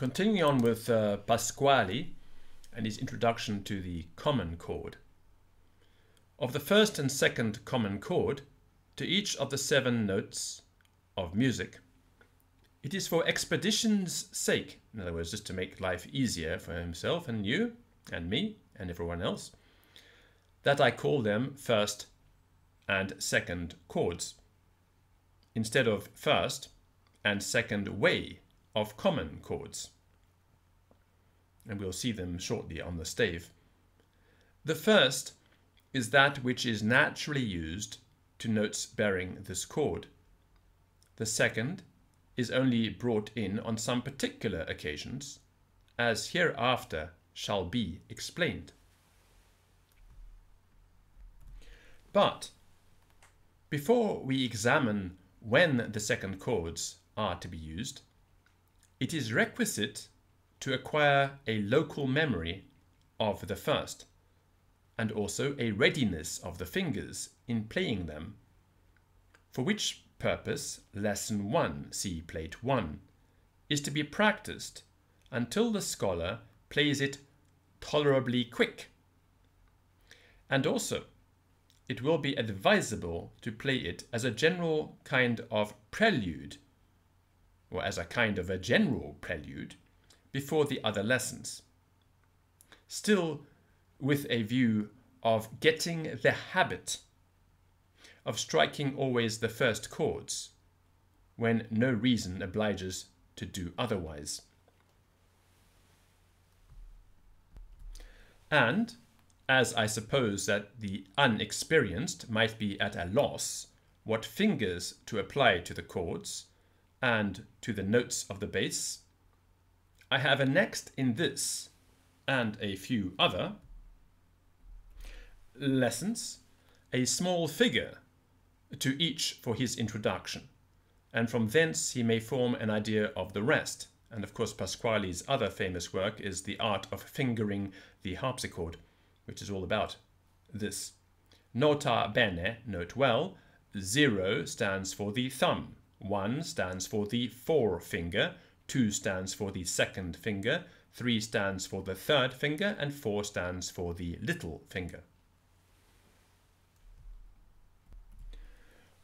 continuing on with uh, and his introduction to the common chord. Of the first and second common chord, to each of the seven notes of music. It is for expedition's sake, in other words, just to make life easier for himself and you and me and everyone else, that I call them first and second chords, instead of first and second way of common chords. And we'll see them shortly on the stave. The first is that which is naturally used to notes bearing this chord. The second is only brought in on some particular occasions, as hereafter shall be explained. But before we examine when the second chords are to be used, it is requisite to acquire a local memory of the first, and also a readiness of the fingers in playing them, for which purpose Lesson 1, see Plate 1, is to be practiced until the scholar plays it tolerably quick. And also, it will be advisable to play it as a general kind of prelude or as a kind of a general prelude, before the other lessons. Still, with a view of getting the habit of striking always the first chords, when no reason obliges to do otherwise. And, as I suppose that the unexperienced might be at a loss what fingers to apply to the chords, and to the notes of the bass, I have annexed in this and a few other. Lessons. A small figure to each for his introduction, and from thence he may form an idea of the rest. And of course, Pasquali's other famous work is The Art of Fingering the Harpsichord, which is all about this. Nota bene, note well, zero stands for the thumb, 1 stands for the forefinger, 2 stands for the second finger, 3 stands for the third finger, and 4 stands for the little finger.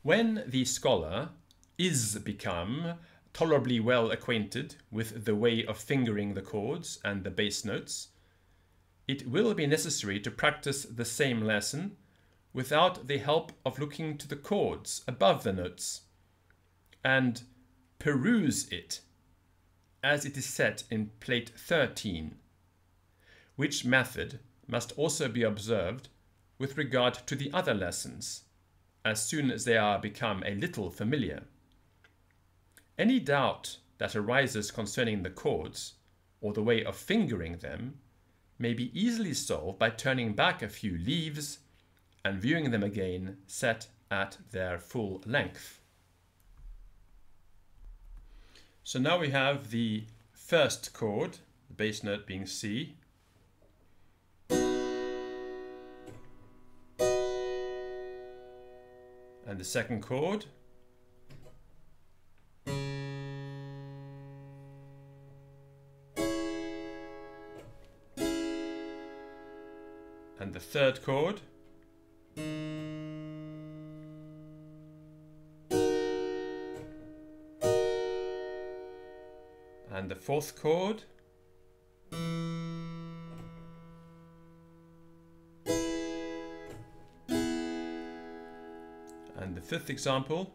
When the scholar is become tolerably well acquainted with the way of fingering the chords and the bass notes, it will be necessary to practice the same lesson without the help of looking to the chords above the notes and peruse it as it is set in plate 13, which method must also be observed with regard to the other lessons, as soon as they are become a little familiar. Any doubt that arises concerning the chords, or the way of fingering them, may be easily solved by turning back a few leaves and viewing them again set at their full length. So now we have the first chord, the bass note being C. And the second chord. And the third chord. Fourth chord. And the fifth example.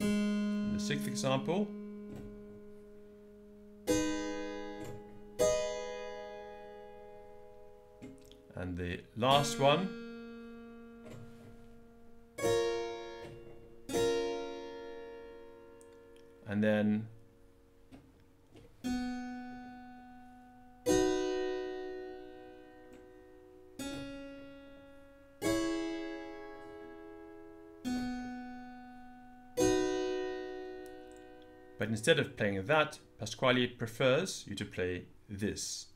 And the sixth example. And the last one. And then But instead of playing that, Pasquali prefers you to play this.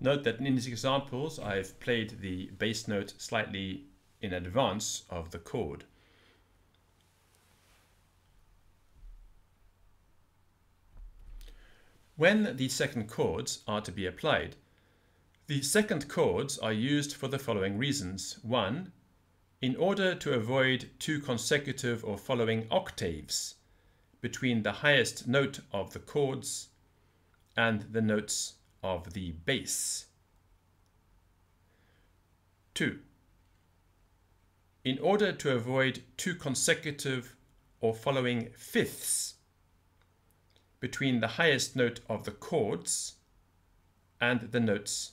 Note that in these examples I've played the bass note slightly in advance of the chord. When the second chords are to be applied, the second chords are used for the following reasons. One, in order to avoid two consecutive or following octaves between the highest note of the chords and the notes of the bass. 2. In order to avoid two consecutive or following fifths between the highest note of the chords and the notes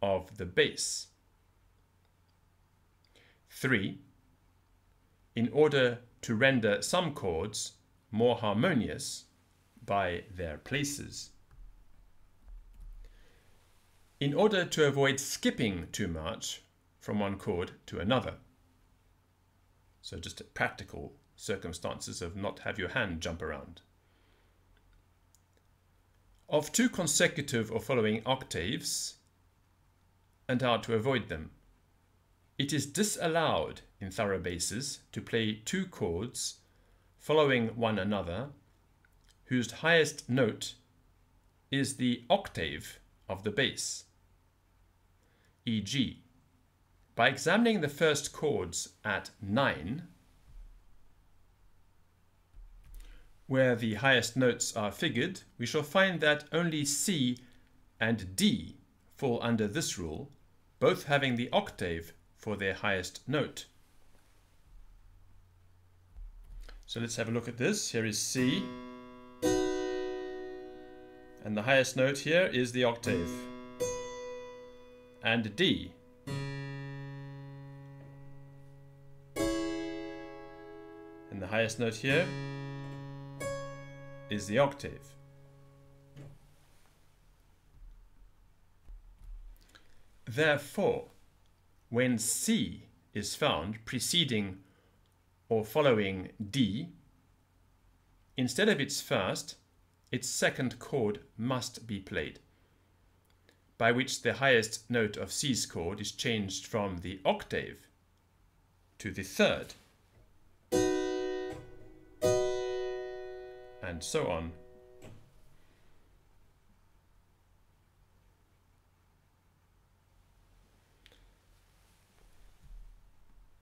of the bass. 3. In order to render some chords more harmonious by their places. In order to avoid skipping too much from one chord to another. So just practical circumstances of not have your hand jump around. Of two consecutive or following octaves, and how to avoid them. It is disallowed in thorough basses to play two chords following one another whose highest note is the octave of the bass. E.g., by examining the first chords at 9, where the highest notes are figured, we shall find that only C and D fall under this rule, both having the octave for their highest note. So let's have a look at this. Here is C. And the highest note here is the octave. And D. And the highest note here is the octave. Therefore, when C is found preceding or following D, instead of its first, its second chord must be played, by which the highest note of C's chord is changed from the octave to the third, and so on